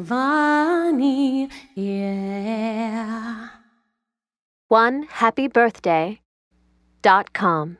Vani, yeah. One happy birthday dot com.